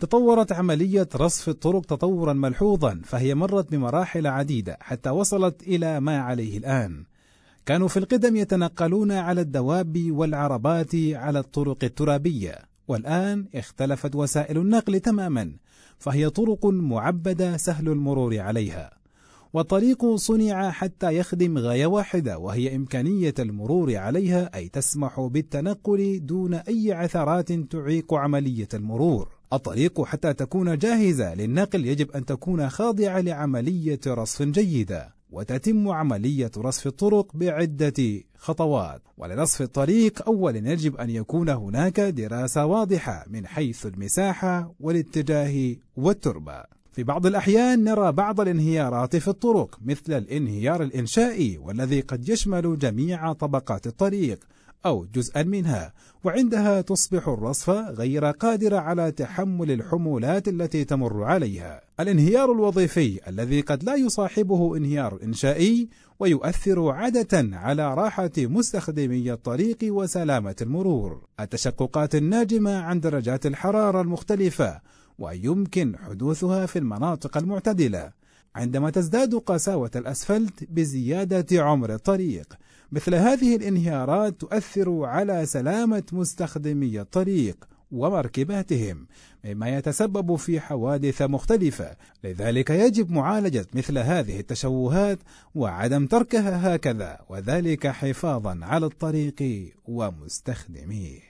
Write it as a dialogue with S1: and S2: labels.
S1: تطورت عملية رصف الطرق تطورا ملحوظا فهي مرت بمراحل عديدة حتى وصلت إلى ما عليه الآن. كانوا في القدم يتنقلون على الدواب والعربات على الطرق الترابية. والآن اختلفت وسائل النقل تماما فهي طرق معبدة سهل المرور عليها. والطريق صنع حتى يخدم غاية واحدة وهي إمكانية المرور عليها أي تسمح بالتنقل دون أي عثرات تعيق عملية المرور. الطريق حتى تكون جاهزة للنقل يجب أن تكون خاضعة لعملية رصف جيدة. وتتم عملية رصف الطرق بعدة خطوات ولرصف الطريق أولا يجب أن يكون هناك دراسة واضحة من حيث المساحة والاتجاه والتربة في بعض الأحيان نرى بعض الانهيارات في الطرق مثل الانهيار الإنشائي والذي قد يشمل جميع طبقات الطريق أو جزءا منها وعندها تصبح الرصفة غير قادرة على تحمل الحمولات التي تمر عليها. الانهيار الوظيفي الذي قد لا يصاحبه انهيار إنشائي ويؤثر عادة على راحة مستخدمي الطريق وسلامة المرور. التشققات الناجمة عن درجات الحرارة المختلفة ويمكن حدوثها في المناطق المعتدلة. عندما تزداد قساوة الأسفلت بزيادة عمر الطريق مثل هذه الانهيارات تؤثر على سلامة مستخدمي الطريق ومركباتهم مما يتسبب في حوادث مختلفة. لذلك يجب معالجة مثل هذه التشوهات وعدم تركها هكذا وذلك حفاظا على الطريق ومستخدميه.